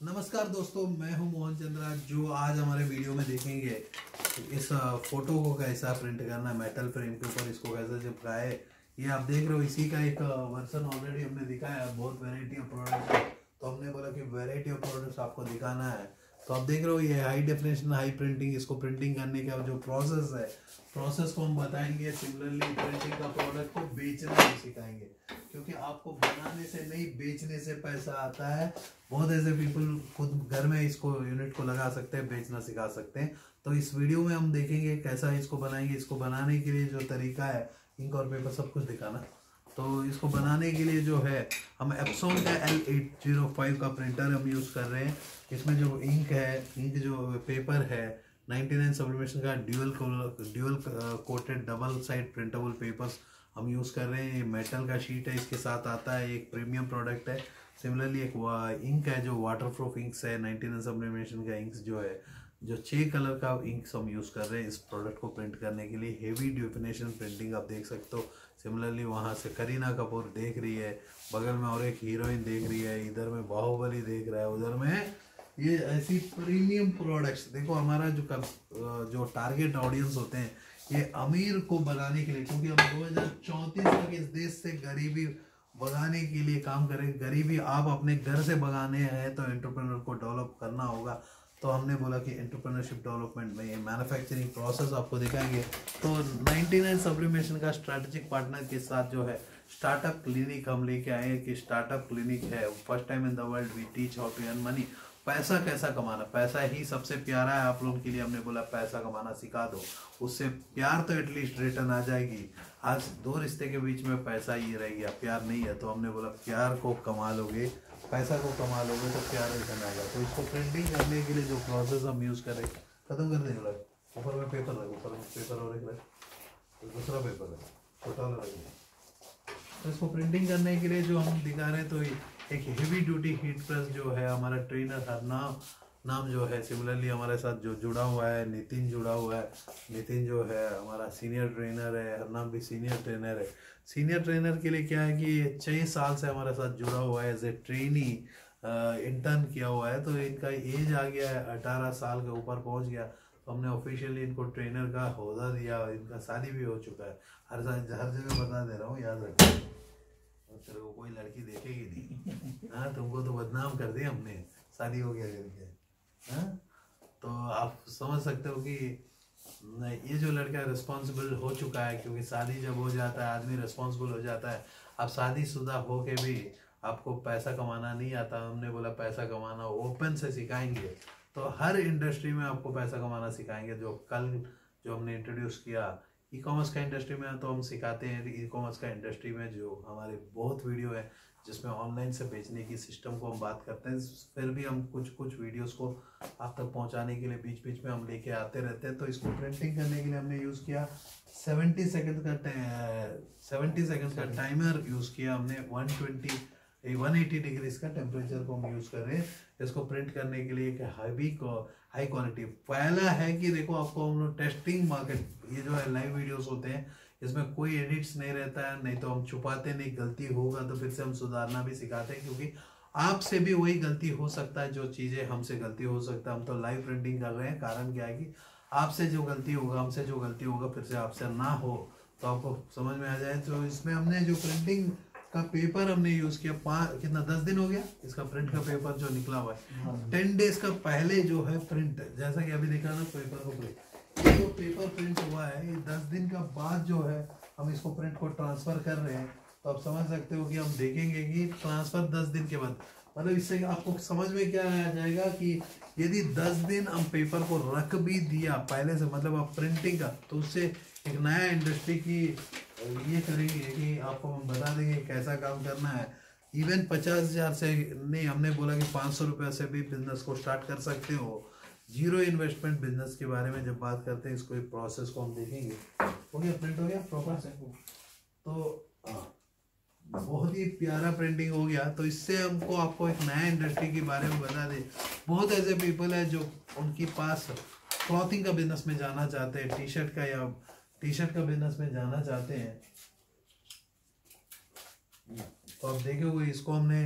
नमस्कार दोस्तों, मैं हूँ मोहन चंद्रा, जो आज हमारे वीडियो में देखेंगे इस फ़ोटो को कैसा प्रिंट करना है मेटल फ्रेम के ऊपर इसको कैसे चिपकाए, ये आप देख रहे हो, इसी का एक वर्सन ऑलरेडी हमने दिखाया बहुत वेराइटी ऑफ़ प्रोडक्ट तो हमने बोला कि वेराइटी ऑफ़ प्रोडक्ट्स आपको दिखाना है। तो आप देख रहे हो, ये हाई डेफिनेशन हाई प्रिंटिंग इसको प्रिंटिंग करने का जो प्रोसेस है प्रोसेस को हम बताएँगे सिमिलरली प्रिंटिंग का प्रोडक्ट को बेचना भी सिखाएँगे। क्योंकि आपको बनाने से नहीं, बेचने से पैसा आता है। बहुत ऐसे पीपल खुद घर में इसको यूनिट को लगा सकते हैं, बेचना सिखा सकते हैं। तो इस वीडियो में हम देखेंगे कैसा इसको बनाएँगे, इसको बनाने के लिए जो तरीका है इंक और पेपर सब कुछ दिखाना। तो इसको बनाने के लिए जो है, हम एप्सोन का एल एट ज़ीरो फाइव का प्रिंटर हम यूज़ कर रहे हैं। इसमें जो इंक है इंक जो पेपर है 99 सब्लिमेशन का dual dual coated double side printable papers हम यूज़ कर रहे हैं। ये मेटल का शीट है, इसके साथ आता है, एक प्रीमियम प्रोडक्ट है। सिमिलरली एक इंक है जो वाटर प्रूफ इंक्स है 99 सब्लिमेशन का इंक्स जो है, जो छः कलर का इंक्स हम यूज़ कर रहे हैं। इस प्रोडक्ट को प्रिंट करने के लिए हेवी डिफिनेशन प्रिंटिंग आप देख सकते हो। सिमिलरली वहाँ से करीना कपूर देख रही है, बगल में और एक हीरोइन देख रही है, इधर में बाहुबली देख रहा है, उधर में ये ऐसी प्रीमियम प्रोडक्ट्स देखो हमारा जो कब जो टारगेट ऑडियंस होते हैं, ये अमीर को बनाने के लिए, क्योंकि हम दो हज़ार चौंतीस तक इस देश से गरीबी भगाने के लिए काम करें गरीबी आप अपने घर से भगाने हैं तो एंटरप्रेन्योर को डेवलप करना होगा। तो हमने बोला कि एंटरप्रेन्योरशिप डेवलपमेंट में ये मैन्युफैक्चरिंग प्रोसेस आपको दिखाएँगे। तो 99 सब्लिमेशन का स्ट्रैटेजिक पार्टनर के साथ जो है स्टार्टअप क्लिनिक हम लेके आए हैं कि स्टार्टअप क्लिनिक है। First time in the world we teach how to earn money पैसा कैसा कमाना? पैसा ही सबसे प्यारा है, आप लोगों के लिए हमने बोला, पैसा कमाना सिखा दो। उससे प्यार तो एटलीस्ट रिटर्न आ जाएगी। आज दो रिश्ते के बीच में पैसा ही रह गया, प्यार नहीं है। तो हमने बोला, प्यार को कमा लोगे पैसा को कमा लोगे तो प्यार रिटर्न आएगा तो इसको प्रिंटिंग करने के लिए जो प्रोसेस हम यूज़ करें खत्म कर देंगे ऊपर में पेपर रख ऊपर में पेपर और एक तो दूसरा पेपर है छोटा वाला रखेंगे तो इसको प्रिंटिंग करने के लिए जो हम दिखा रहे हैं तो एक हेवी ड्यूटी हीट प्रेस जो है, हमारा ट्रेनर हर नाम जो है सिमिलरली हमारे साथ जो जुड़ा हुआ है नितिन जुड़ा हुआ है। नितिन जो है हमारा सीनियर ट्रेनर है हर नाम भी सीनियर ट्रेनर है। सीनियर ट्रेनर के लिए क्या है कि छः साल से हमारे साथ जुड़ा हुआ है एज ए ट्रेनी इंटर्न किया हुआ है। तो इनका एज आ गया है अठारह साल के ऊपर पहुँच गया। तो हमने ऑफिशियली इनको ट्रेनर का होदा दिया इनका शादी भी हो चुका है। हर साल हर जगह बता दे रहा हूँ याद रखना तेरे को कोई लड़की देखेगी नहीं। हाँ तुमको तो बदनाम कर दिया हमने। शादी हो गया करके। हाँ? तो आप समझ सकते हो कि ये जो लड़का रिस्पॉन्सिबल हो चुका है, क्योंकि शादी जब हो जाता है, आदमी रिस्पॉन्सिबल हो जाता है, अब शादीशुदा हो के भी आपको पैसा कमाना नहीं आता, हमने बोला पैसा कमाना ओपन से सिखाएँगे। तो हर इंडस्ट्री में आपको पैसा कमाना सिखाएँगे, जो कल जो हमने इंट्रोड्यूस किया ई कॉमर्स का इंडस्ट्री में तो हम सिखाते हैं ई कॉमर्स का इंडस्ट्री में जो हमारे बहुत वीडियो है जिसमें ऑनलाइन से बेचने की सिस्टम को हम बात करते हैं फिर भी हम कुछ कुछ वीडियोस को आप तक पहुँचाने के लिए बीच बीच में हम लेके आते रहते हैं। तो इसको प्रिंटिंग करने के लिए हमने यूज़ किया सेवेंटी सेकेंड का सेवेंटी सेकेंड का टाइमर यूज़ किया हमने। One twenty one eighty degree का टेम्परेचर को हम यूज़ कर रहे हैं। इसको प्रिंट करने के लिए एक हैवी हाई क्वालिटी पहला है कि देखो, आपको हम लोग टेस्टिंग मार्केट ये जो है लाइव वीडियोस होते हैं, इसमें कोई एडिट्स नहीं रहता है, नहीं तो हम छुपाते नहीं, गलती होगा तो फिर से हम सुधारना भी सिखाते हैं, क्योंकि आपसे भी वही गलती हो सकता है, जो चीज़ें हमसे गलती हो सकता है। हम तो लाइव प्रिंटिंग कर रहे हैं, कारण क्या है कि आपसे जो गलती होगा, हमसे जो गलती होगा, फिर से आपसे ना हो तो आपको समझ में आ जाए। तो इसमें हमने जो प्रिंटिंग का पेपर हमने यूज़ किया पाँच कितना दस दिन हो गया? इसका प्रिंट का पेपर जो निकला हुआ है। टेन हाँ। डेज़ का पहले जो है प्रिंट जैसा कि अभी देखा ना पेपर को प्रिंट जो पेपर प्रिंट हुआ है ये दस दिन का बाद जो है हम इसको प्रिंट को ट्रांसफ़र कर रहे हैं। तो आप समझ सकते हो कि हम देखेंगे कि ट्रांसफ़र दस दिन के बाद। मतलब इससे आपको समझ में क्या आ जाएगा कि यदि दस दिन हम पेपर को रख भी दिया पहले से मतलब आप प्रिंटिंग का तो उससे एक नया इंडस्ट्री की ये करेंगे कि आपको हम बता देंगे कैसा काम करना है। इवन पचास हज़ार से नहीं, हमने बोला कि पाँच सौ रुपये से भी बिज़नेस को स्टार्ट कर सकते हो। ज़ीरो इन्वेस्टमेंट बिज़नेस के बारे में जब बात करते हैं, इसको प्रोसेस को हम देखेंगे। हो गया प्रिंट हो गया? प्रॉपर से तो हाँ बहुत ही प्यारा प्रिंटिंग हो गया। तो इससे हमको, आपको एक नया इंडस्ट्री के बारे में बता दें। बहुत ऐसे पीपल है जो उनके पास क्लॉथिंग का बिज़नेस में जाना चाहते हैं टी शर्ट का या टी शर्ट का बिज़नेस में जाना चाहते हैं तो आप देखे हुए इसको हमने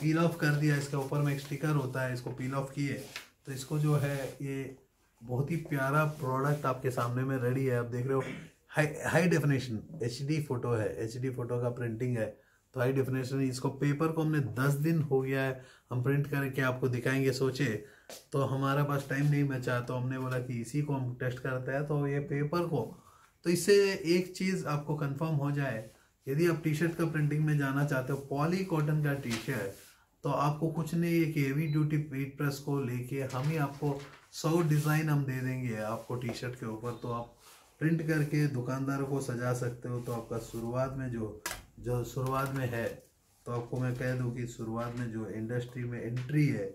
पील ऑफ़ कर दिया, इसके ऊपर में एक स्टिकर होता है, इसको पील ऑफ़ किए। तो इसको जो है, ये बहुत ही प्यारा प्रोडक्ट आपके सामने में रेडी है। आप देख रहे हो high high definition H D photo है एच डी फ़ोटो का प्रिंटिंग है। तो हाई डेफिनेशन इसको पेपर को हमने दस दिन हो गया है, हम प्रिंट करके आपको दिखाएँगे, सोचे। तो हमारा पास टाइम नहीं बचा तो हमने बोला कि इसी को हम टेस्ट करते हैं तो ये पेपर को। तो इससे एक चीज़ आपको कंफर्म हो जाए, यदि आप टी शर्ट का प्रिंटिंग में जाना चाहते हो पॉली कॉटन का टी शर्ट तो आपको कुछ नहीं है कि हेवी ड्यूटी पेट प्रेस को लेके हम ही आपको सौ डिज़ाइन हम दे देंगे आपको टी शर्ट के ऊपर। तो आप प्रिंट करके दुकानदारों को सजा सकते हो तो आपका शुरुआत में जो जो शुरुआत में है तो आपको मैं कह दूँ कि शुरुआत में जो इंडस्ट्री में एंट्री है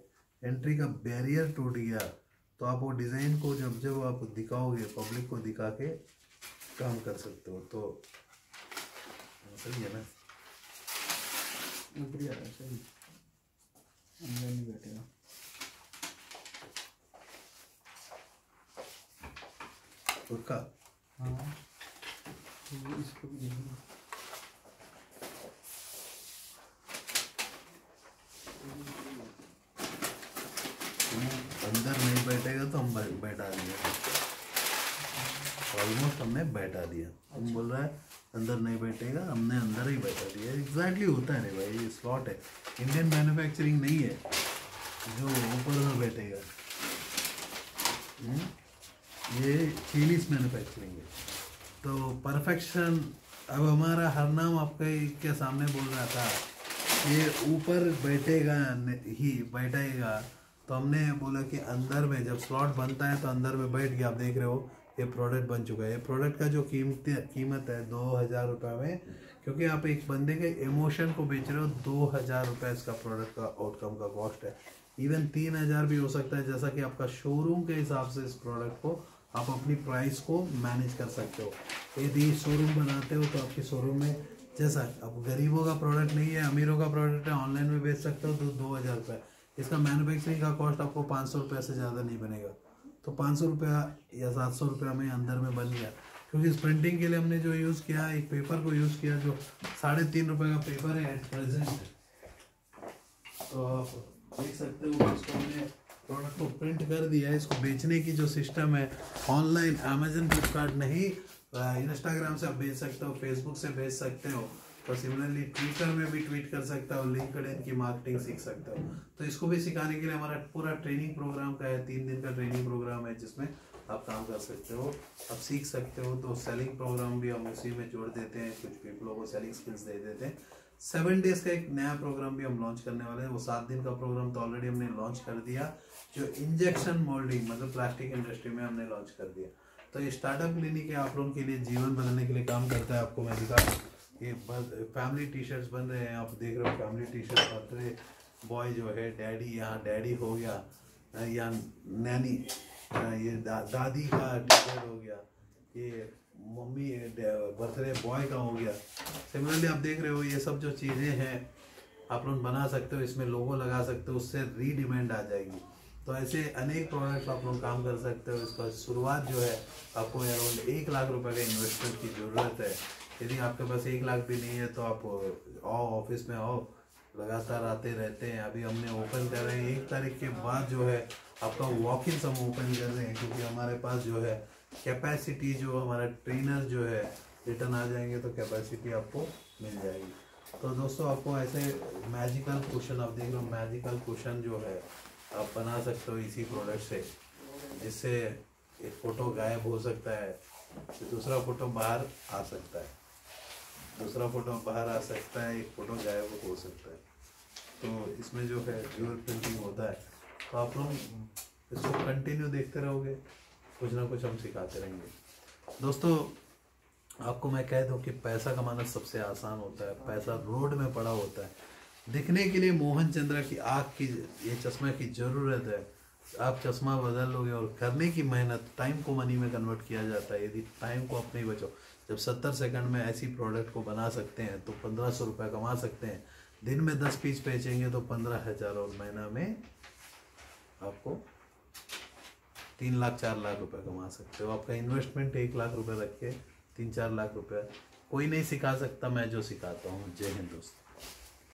एंट्री का बैरियर टूट गया तो आप वो डिज़ाइन को जब जब आप दिखाओगे पब्लिक को दिखा के काम कर सकते हो तो सही है ना। सही। अंदर नहीं बैठेगा। उसका हाँ। तो इसको भी अंदर नहीं बैठेगा तो हम बै- बैठा दिए ऑलमोस्ट हमने बैठा दिया। अच्छा। हम बोल रहा है अंदर नहीं बैठेगा हमने अंदर ही बैठा दिया। एग्जैक्टली होता है रे भाई ये स्लॉट है। इंडियन मैन्युफैक्चरिंग नहीं है जो ऊपर में बैठेगा। हम्म? ये चीनीस मैन्युफैक्चरिंग है। तो परफेक्शन अब हमारा हर नाम आपके के सामने बोल रहा था ये ऊपर बैठेगा ही बैठेगा तो हमने बोला कि अंदर में जब स्लॉट बनता है तो अंदर में बैठ गया आप देख रहे हो। ये प्रोडक्ट बन चुका है। ये प्रोडक्ट का जो कीमत कीमत है दो हज़ार रुपये में, क्योंकि आप एक बंदे के इमोशन को बेच रहे हो, दो हज़ार रुपये इसका प्रोडक्ट का आउटकम का कॉस्ट है। इवन तीन हज़ार भी हो सकता है, जैसा कि आपका शोरूम के हिसाब से इस प्रोडक्ट को आप अपनी प्राइस को मैनेज कर सकते हो। यदि शोरूम बनाते हो तो आपके शोरूम में, जैसा अब गरीबों का प्रोडक्ट नहीं है, अमीरों का प्रोडक्ट है ऑनलाइन में बेच सकते हो तो दो हज़ार रुपये इसका मैन्युफैक्चरिंग का कॉस्ट आपको पाँच सौ रुपये से ज़्यादा नहीं बनेगा। तो पाँच सौ रुपया या सात सौ रुपया में अंदर में बन गया। क्योंकि इस प्रिंटिंग के लिए हमने जो यूज़ किया, एक पेपर को यूज़ किया, जो साढ़े तीन रुपये का पेपर है एट प्रेजेंट तो आप देख सकते हो, इसको हमने प्रोडक्ट को प्रिंट कर दिया है। इसको बेचने की जो सिस्टम है ऑनलाइन अमेजन फ्लिपकार्ट नहीं इंस्टाग्राम से आप भेज सकते हो फेसबुक से भेज सकते हो। तो सिमिलरली ट्विटर में भी ट्वीट कर सकते हो लिंक्डइन की मार्केटिंग सीख सकते हो। तो इसको भी सिखाने के लिए हमारा पूरा ट्रेनिंग प्रोग्राम का है, तीन दिन का ट्रेनिंग प्रोग्राम है, जिसमें आप काम कर सकते हो, आप सीख सकते हो। तो सेलिंग प्रोग्राम भी हम उसी में जोड़ देते हैं, कुछ पीपलों को सेलिंग स्किल्स दे देते हैं। सेवन डेज़ का एक नया प्रोग्राम भी हम लॉन्च करने वाले हैं। वो सात दिन का प्रोग्राम तो ऑलरेडी हमने लॉन्च कर दिया, जो इंजेक्शन मोल्डिंग मतलब प्लास्टिक इंडस्ट्री में हमने लॉन्च कर दिया। तो ये स्टार्टअप क्लिनिक है आप लोगों के लिए जीवन बदलने के लिए काम करता है आपको, मैं दिखा ये फैमिली टी शर्ट्स बन रहे हैं आप देख रहे हो family T shirt birthday boy जो है डैडी यहाँ डैडी हो गया या नैनी ये दा, दादी का टी शर्ट हो गया ये मम्मी बर्थडे बॉय का हो गया। सिमिलरली आप देख रहे हो ये सब जो चीज़ें हैं आप लोग बना सकते हो इसमें लोगो लगा सकते हो उससे रीडिमेंड आ जाएगी। तो ऐसे अनेक प्रोडक्ट्स आप लोग काम कर सकते हो इसका शुरुआत जो है आपको अराउंड एक लाख रुपए का इन्वेस्टमेंट की ज़रूरत है। यदि आपके पास एक लाख भी नहीं है तो आप आओ ऑफ़िस में आओ, लगातार आते रहते हैं। अभी हमने ओपन कर रहे हैं, एक तारीख के बाद जो है, आपका वॉक इन हम ओपन कर रहे हैं, क्योंकि हमारे पास जो है कैपेसिटी जो हमारा ट्रेनर जो है रिटर्न आ जाएँगे तो कैपेसिटी आपको मिल जाएगी। तो दोस्तों, आपको ऐसे मैजिकल क्वेश्चन आप देख लो मैजिकल क्वेश्चन जो है, आप बना सकते हो इसी प्रोडक्ट से, जिससे एक फ़ोटो गायब हो सकता है दूसरा फ़ोटो बाहर आ सकता है। दूसरा फ़ोटो बाहर आ सकता है, एक फ़ोटो गायब हो सकता है। तो इसमें जो है ड्यूअल प्रिंटिंग होता है तो आप लोग इसको कंटिन्यू देखते रहोगे, कुछ ना कुछ हम सिखाते रहेंगे। दोस्तों, आपको मैं कह दूँ कि पैसा कमाना सबसे आसान होता है, पैसा रोड में पड़ा होता है। दिखने के लिए मोहन चंद्रा की आँख की, ये चश्मा की ज़रूरत है। आप चश्मा बदल लोगे और करने की मेहनत टाइम को मनी में कन्वर्ट किया जाता है। यदि टाइम को अपने ही बचो जब सत्तर सेकंड में ऐसी प्रोडक्ट को बना सकते हैं तो पंद्रह सौ रुपये कमा सकते हैं। दिन में दस पीस बेचेंगे तो पंद्रह हज़ार और महीना में आपको तीन लाख, चार लाख रुपए कमा सकते हो। आपका इन्वेस्टमेंट एक लाख रुपए रख के तीन चार लाख रुपए कोई नहीं सिखा सकता, मैं जो सिखाता हूँ। जय हिंद दोस्तों।